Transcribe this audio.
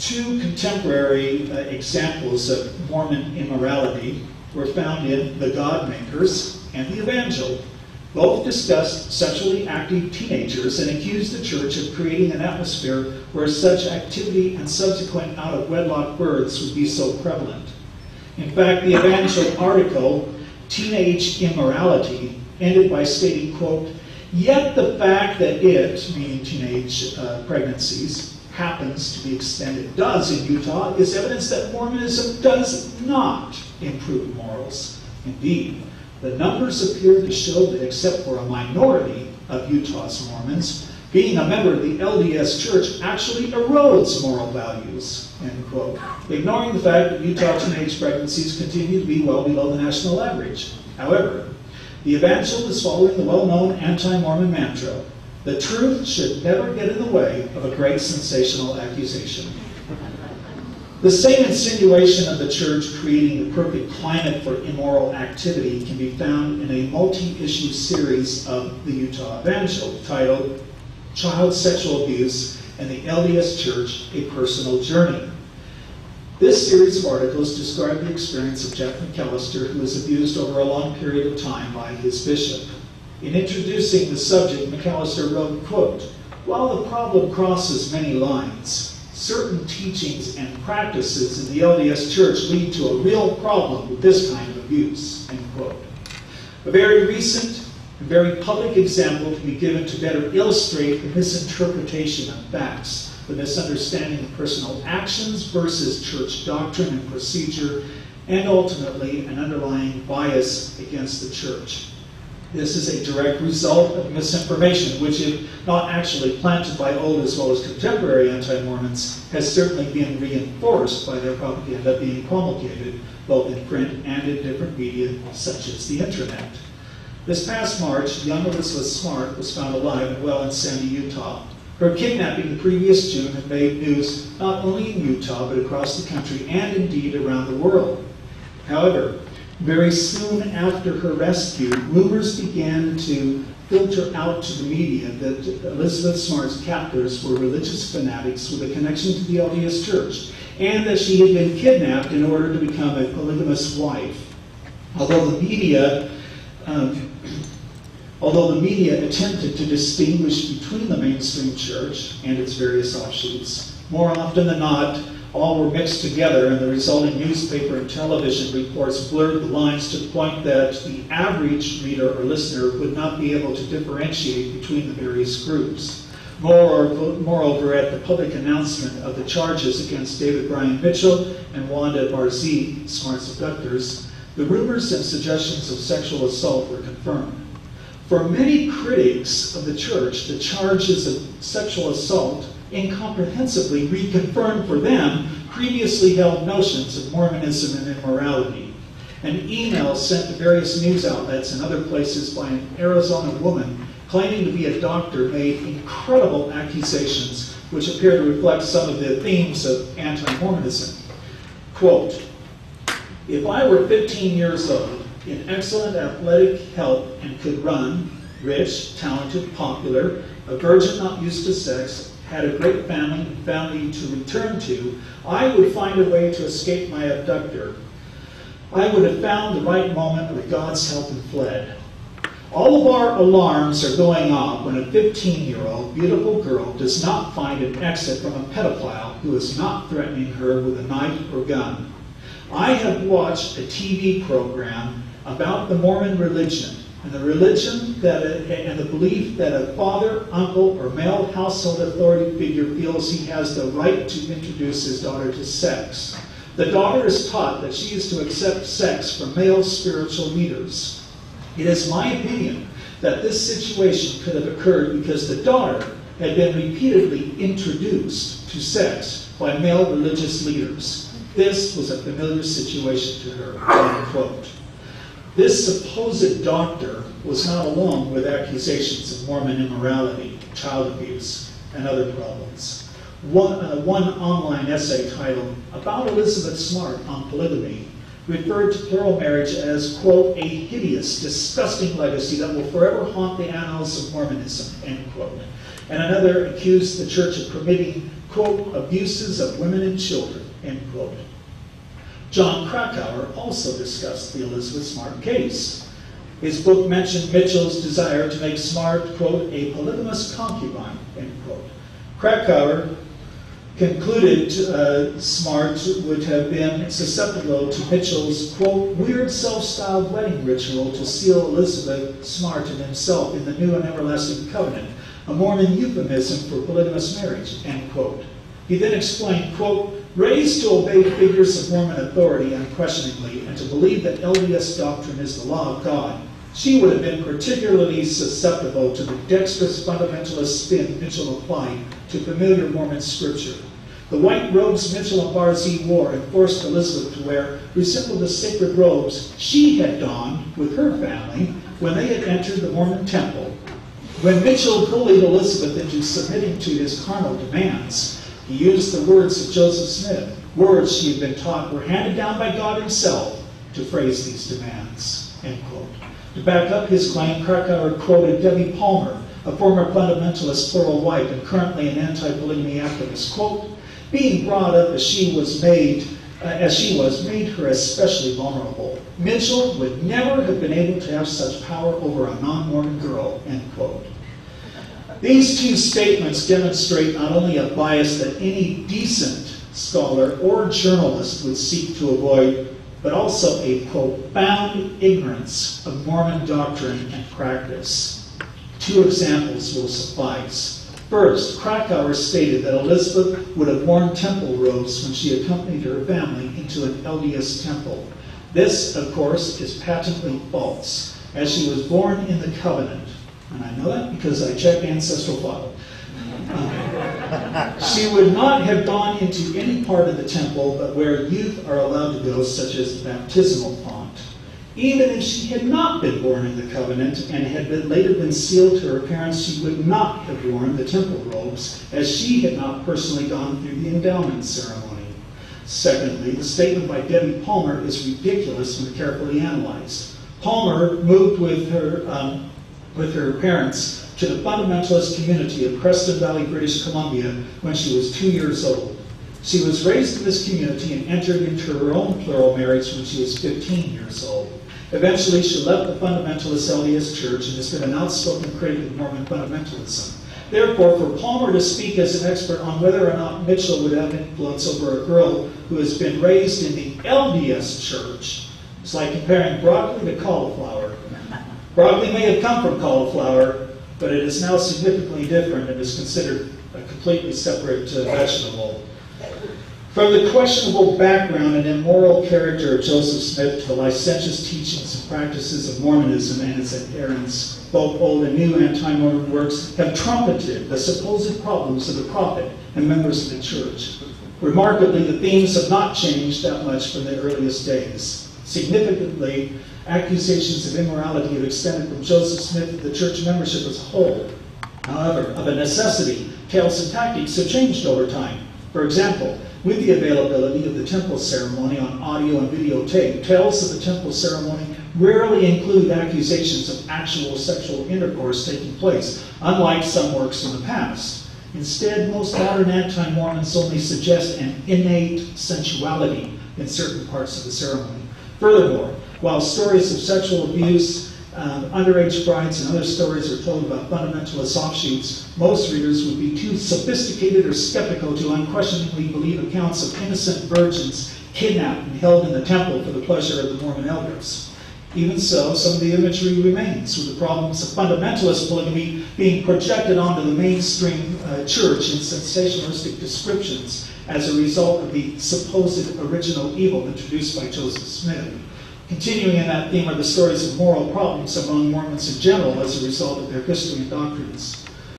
Two contemporary uh, examples of Mormon immorality were found in The God Makers and The Evangel. Both discussed sexually active teenagers and accused the church of creating an atmosphere where such activity and subsequent out of wedlock births would be so prevalent. In fact, the Evangel article, Teenage Immorality, ended by stating, quote, Yet the fact that it, meaning teenage uh, pregnancies, happens to the extent it does in Utah is evidence that Mormonism does not improve morals. Indeed, the numbers appear to show that except for a minority of Utah's Mormons, being a member of the LDS Church actually erodes moral values, end quote, ignoring the fact that Utah teenage pregnancies continue to be well below the national average. However, the Evangel is following the well-known anti-Mormon mantra, the truth should never get in the way of a great sensational accusation. The same insinuation of the church creating the perfect climate for immoral activity can be found in a multi-issue series of the Utah Evangel titled Child Sexual Abuse and the LDS Church, A Personal Journey. This series of articles describe the experience of Jeff McAllister, who was abused over a long period of time by his bishop. In introducing the subject, McAllister wrote, quote, While the problem crosses many lines, certain teachings and practices in the LDS Church lead to a real problem with this kind of abuse, end quote. A very recent and very public example can be given to better illustrate the misinterpretation of facts, the misunderstanding of personal actions versus church doctrine and procedure, and ultimately an underlying bias against the church. This is a direct result of misinformation, which, if not actually planted by old as well as contemporary anti Mormons, has certainly been reinforced by their propaganda being promulgated both in print and in different media, such as the internet. This past March, young Elizabeth Smart was found alive and well in Sandy, Utah. Her kidnapping the previous June had made news not only in Utah, but across the country and indeed around the world. However, very soon after her rescue, rumors began to filter out to the media that Elizabeth Smart's captors were religious fanatics with a connection to the LDS Church, and that she had been kidnapped in order to become a polygamous wife. Although the media, um, although the media attempted to distinguish between the mainstream church and its various offshoots, more often than not, all were mixed together, and the resulting newspaper and television reports blurred the lines to the point that the average reader or listener would not be able to differentiate between the various groups. Moreover, at the public announcement of the charges against David Bryan Mitchell and Wanda Barzee, smart abductors, the rumors and suggestions of sexual assault were confirmed. For many critics of the church, the charges of sexual assault incomprehensibly reconfirmed for them previously held notions of Mormonism and immorality. An email sent to various news outlets and other places by an Arizona woman claiming to be a doctor made incredible accusations which appear to reflect some of the themes of anti Mormonism. Quote If I were 15 years old, in excellent athletic health, and could run, rich, talented, popular, a virgin not used to sex, had a great family family to return to, I would find a way to escape my abductor. I would have found the right moment with God's help and fled. All of our alarms are going off when a 15 year old beautiful girl does not find an exit from a pedophile who is not threatening her with a knife or gun. I have watched a TV program about the Mormon religion and the religion that and the belief that a father, uncle, or male household authority figure feels he has the right to introduce his daughter to sex. The daughter is taught that she is to accept sex from male spiritual leaders. It is my opinion that this situation could have occurred because the daughter had been repeatedly introduced to sex by male religious leaders. This was a familiar situation to her. Quote. This supposed doctor was not alone with accusations of Mormon immorality, child abuse, and other problems. One, uh, one online essay titled About Elizabeth Smart on Polygamy referred to plural marriage as, quote, a hideous, disgusting legacy that will forever haunt the annals of Mormonism, end quote. And another accused the church of permitting quote, abuses of women and children, end quote. Jon Krakauer also discussed the Elizabeth Smart case. His book mentioned Mitchell's desire to make Smart, quote, a polygamous concubine, end quote. Krakauer concluded uh, Smart would have been susceptible to Mitchell's, quote, weird self-styled wedding ritual to seal Elizabeth Smart and himself in the new and everlasting covenant, a Mormon euphemism for polygamous marriage, end quote. He then explained, quote, raised to obey figures of Mormon authority unquestioningly and to believe that LDS doctrine is the law of God, she would have been particularly susceptible to the dexterous fundamentalist spin Mitchell applied to familiar Mormon scripture. The white robes Mitchell and Barzee wore and forced Elizabeth to wear resembled the sacred robes she had donned with her family when they had entered the Mormon temple. When Mitchell bullied Elizabeth into submitting to his carnal demands, he used the words of Joseph Smith, words she had been taught were handed down by God himself to phrase these demands. End quote. To back up his claim, Krakauer quoted Debbie Palmer, a former fundamentalist plural wife and currently an anti-polygamy activist. Quote, being brought up as she was made, uh, as she was, made her especially vulnerable. Mitchell would never have been able to have such power over a non-Mormon girl, end quote. These two statements demonstrate not only a bias that any decent scholar or journalist would seek to avoid, but also a profound ignorance of Mormon doctrine and practice. Two examples will suffice. First, Krakauer stated that Elizabeth would have worn temple robes when she accompanied her family into an LDS temple. This, of course, is patently false, as she was born in the covenant. And I know that because I checked Ancestral File. Uh, she would not have gone into any part of the temple but where youth are allowed to go, such as the baptismal font. Even if she had not been born in the covenant and had been, later been sealed to her parents, she would not have worn the temple robes, as she had not personally gone through the endowment ceremony. Secondly, the statement by Debbie Palmer is ridiculous when carefully analyzed. Palmer moved with her, um, with her parents to the fundamentalist community of Creston Valley, British Columbia, when she was two years old. She was raised in this community and entered into her own plural marriage when she was 15 years old. Eventually, she left the fundamentalist LDS Church and has been an outspoken critic of Mormon fundamentalism. Therefore, for Palmer to speak as an expert on whether or not Mitchell would have influence over a girl who has been raised in the LDS Church is like comparing broccoli to cauliflower. Broccoli may have come from cauliflower, but it is now significantly different and is considered a completely separate uh, vegetable. From the questionable background and immoral character of Joseph Smith to the licentious teachings and practices of Mormonism and its adherents, both old and new anti-Mormon works have trumpeted the supposed problems of the prophet and members of the church. Remarkably, the themes have not changed that much from the earliest days. Significantly, accusations of immorality have extended from Joseph Smith to the church membership as a whole. However, of a necessity, tales and tactics have changed over time. For example, with the availability of the temple ceremony on audio and videotape, tales of the temple ceremony rarely include accusations of actual sexual intercourse taking place, unlike some works in the past. Instead, most modern anti Mormons only suggest an innate sensuality in certain parts of the ceremony. Furthermore, while stories of sexual abuse um, underage brides and other stories are told about fundamentalist offshoots, most readers would be too sophisticated or skeptical to unquestioningly believe accounts of innocent virgins kidnapped and held in the temple for the pleasure of the Mormon elders. Even so, some of the imagery remains, with the problems of fundamentalist polygamy being projected onto the mainstream uh, church in sensationalistic descriptions as a result of the supposed original evil introduced by Joseph Smith. Continuing in that theme are the stories of moral problems among Mormons in general as a result of their history and doctrines.